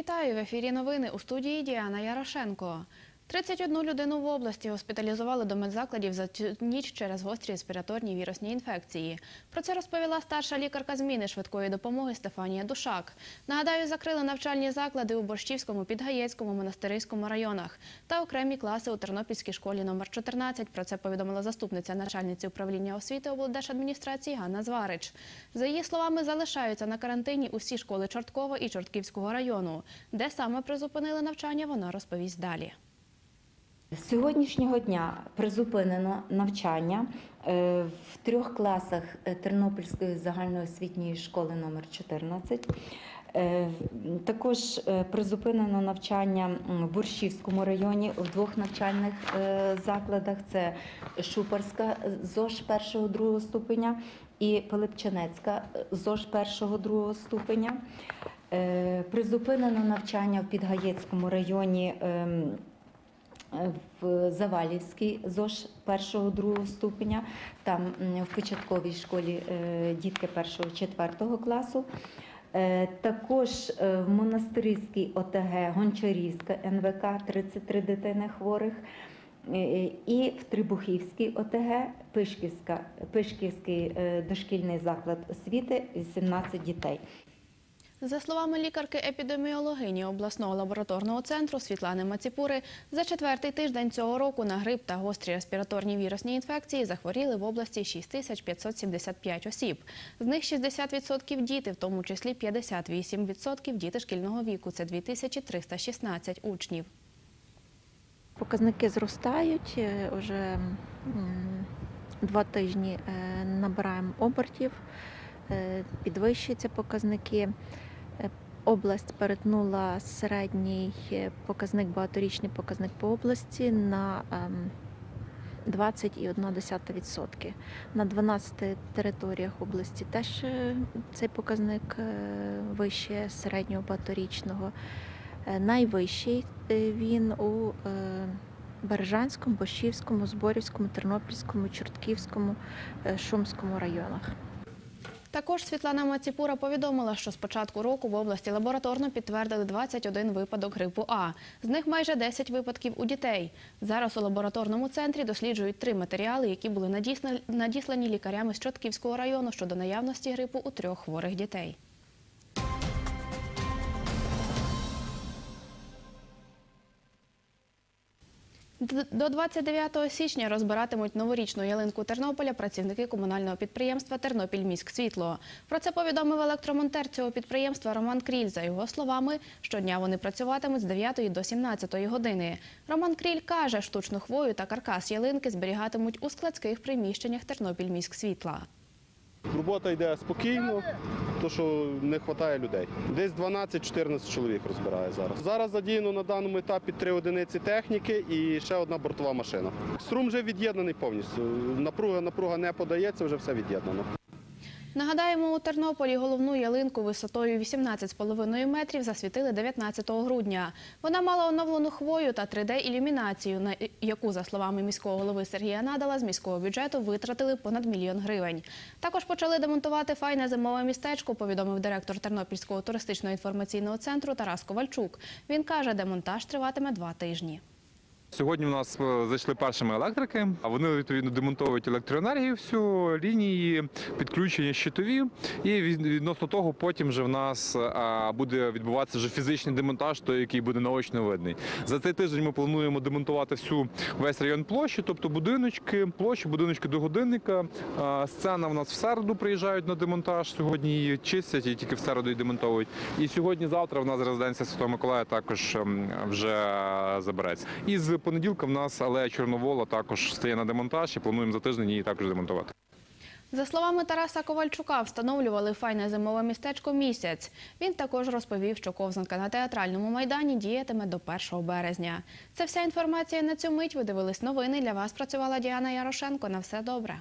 Вітаю в ефірі новини у студії Діана Ярошенко. 31 людину в області госпіталізували до медзакладів за цю ніч через гострі респіраторні вірусні інфекції. Про це розповіла старша лікарка зміни швидкої допомоги Стефанія Душак. Нагадаю, закрили навчальні заклади у Борщівському, Підгаєцькому, Монастириському районах та окремі класи у Тернопільській школі номер 14. Про це повідомила заступниця начальниці управління освіти облдержадміністрації Ганна Зварич. За її словами, залишаються на карантині усі школи Чорткова і Чортківського району. Де саме призупинили навчання, вона розповість далі. З сьогоднішнього дня призупинено навчання е, в трьох класах е, Тернопільської загальноосвітньої школи номер 14. Е, Також призупинено навчання в Борщівському районі в двох навчальних закладах: це Шупарська ЗОЖ 1-2 ступеня і Пилипчанецька ЗОЖ 1-2 ступеня. Призупинено навчання в Підгаєцькому районі. Ем, в Завалівській ЗОЖ першого другого ступеня, там в початковій школі е, дітки першого четвертого класу. Е, Також е, в монастириській ОТГ Гончарівська НВК 33 дитини хворих. Е, І в Трибухівській ОТГ Пишківська, Пишківський е, дошкільний заклад освіти 18 дітей. За словами лікарки-епідеміологині обласного лабораторного центру Світлани Маціпури, за четвертий тиждень цього року на грип та гострі респіраторні вірусні інфекції захворіли в області 6575 осіб. З них 60% діти, в тому числі 58% діти шкільного віку. Це 2316 учнів. Показники зростають. е, Уже два тижні е, набираємо обертів, е, підвищуються показники. Е, Область перетнула середній е, показник, багаторічний показник по області на ем, 20,1%. На 12 територіях області теж е, цей показник вище середнього багаторічного. Найвищий він у Бережанському, Бощівському, Зборівському, Тернопільському, Чортківському, Шумському районах. Також Світлана Маціпура повідомила, що з початку року в області лабораторно підтвердили 21 випадок грипу А. З них майже 10 випадків у дітей. Зараз у лабораторному центрі досліджують три матеріали, які були надіслані лікарями з Чотківського району щодо наявності грипу у трьох хворих дітей. До 29 січня розбиратимуть новорічну ялинку Тернополя працівники комунального підприємства «Тернопільміськсвітло». Про це повідомив електромонтер цього підприємства Роман Кріль. За його словами, щодня вони працюватимуть з 9 до 17 години. Роман Кріль каже, штучну хвою та каркас ялинки зберігатимуть у складських приміщеннях «Тернопільміськсвітла». Робота йде спокійно, то що не вистачає людей. Десь 12-14 чоловік розбирає зараз. Зараз задіяно на даному етапі три одиниці техніки і ще одна бортова машина. Струм вже від'єднаний повністю. Напруга, напруга не подається, вже все від'єднано. Нагадаємо, у Тернополі головну ялинку висотою 18,5 метрів засвітили 19 грудня. Вона мала оновлену хвою та 3D-ілюмінацію, на яку, за словами міського голови Сергія Надала, з міського бюджету витратили понад мільйон гривень. Також почали демонтувати файне зимове містечко, повідомив директор Тернопільського туристично-інформаційного центру Тарас Ковальчук. Він каже, демонтаж триватиме два тижні. Сьогодні у нас е, зайшли першими електрики, а вони відповідно демонтують електроенергію всю лінії, підключення щитові. І від- відносно того, потім вже в нас буде відбуватися вже фізичний демонтаж, той, який буде наочно видний. За цей тиждень ми плануємо демонтувати всю весь район площі, тобто будиночки, площі, будиночки до годинника. Сцена в нас в середу приїжджають на демонтаж. Сьогодні її чистять і тільки в середу її демонтують. І сьогодні-завтра в нас резиденція Святого Миколая також ем, вже забереться. І з понеділка в нас алея Чорновола також стає на демонтаж і плануємо за тиждень її також демонтувати. За словами Тараса Ковальчука, встановлювали файне зимове містечко місяць. Він також розповів, що ковзанка на театральному майдані діятиме до 1 березня. Це вся інформація на цю мить. Ви дивились новини. Для вас працювала Діана Ярошенко. На все добре.